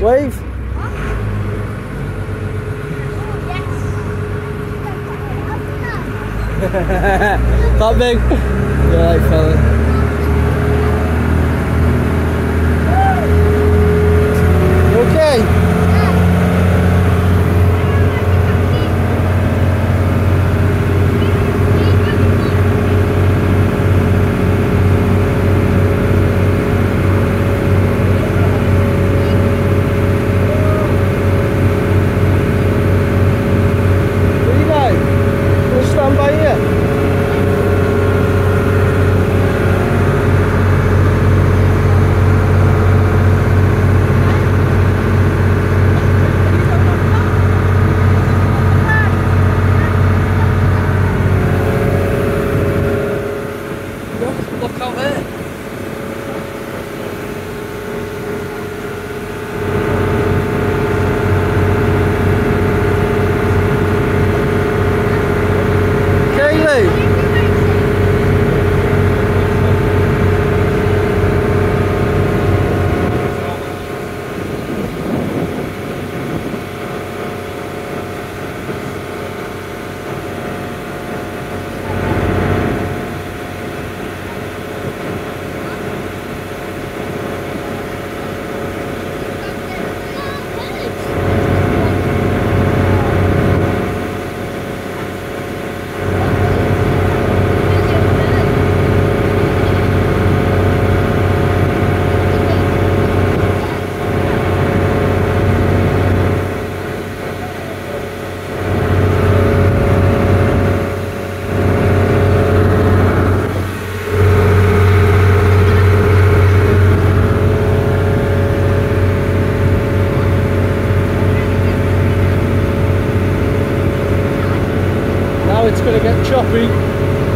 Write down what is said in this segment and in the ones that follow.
Wave. That big. Yeah, fella. Going get choppy.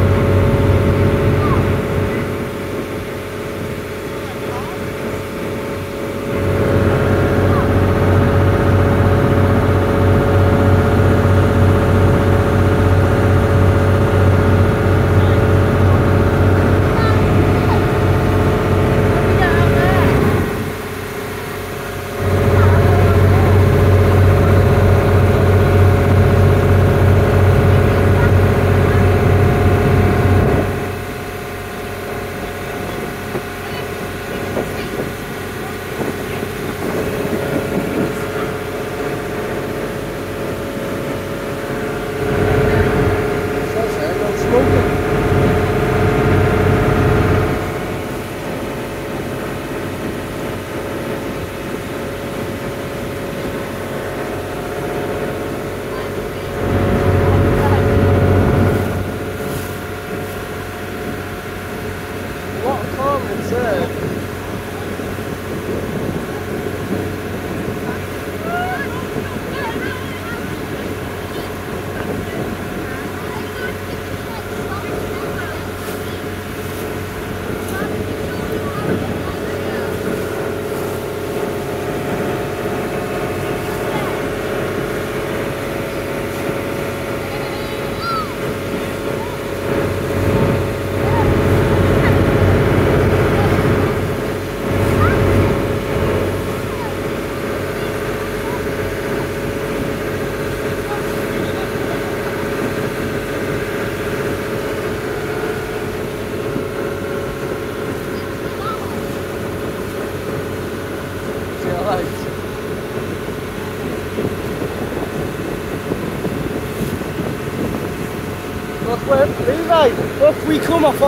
Levi, look, we come off